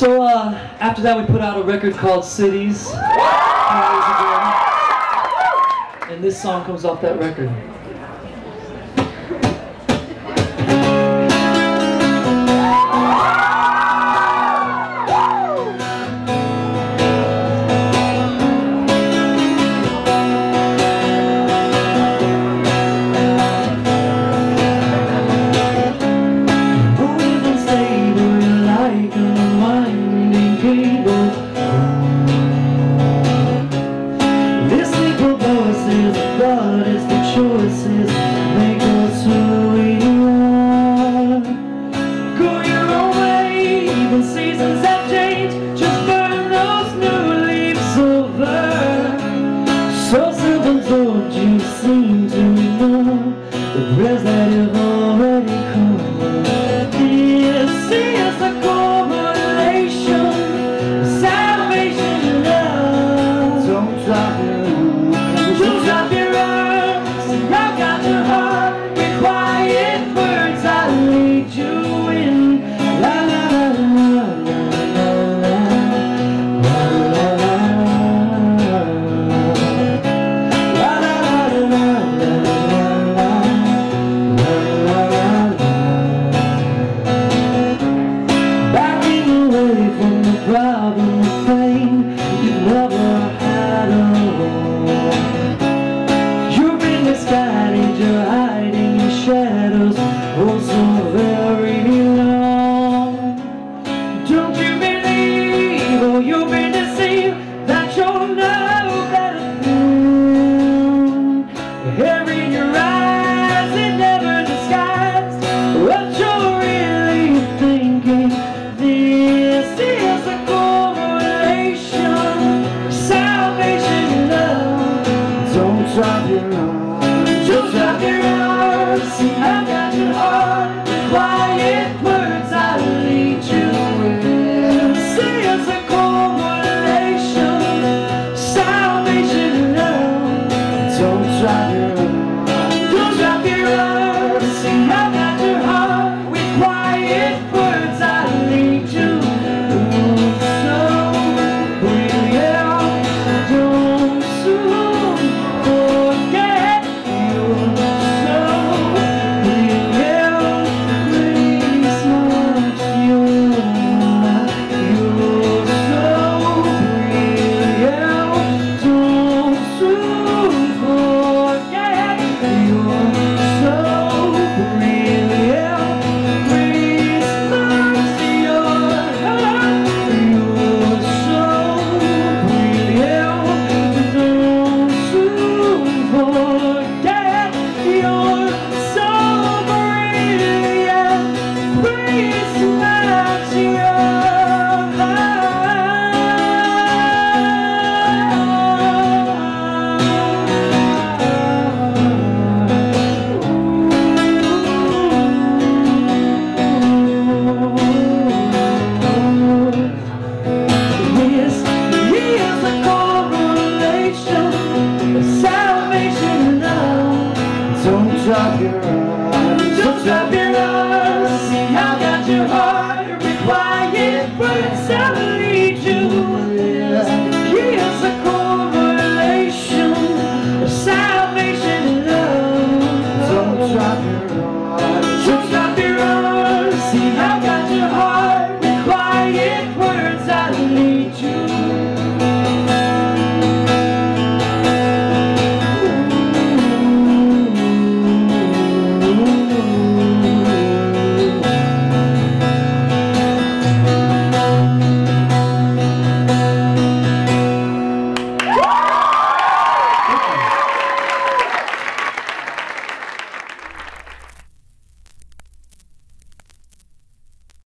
So uh, after that, we put out a record called Cities. And this song comes off that record. your got your heart. Quiet words I lead you. See us a salvation love. Don't try your Don't drop your eyes. Don't drop your eyes. See, I got your heart. Quiet, but it's you. Here's correlation of salvation and love. Don't drop your eyes.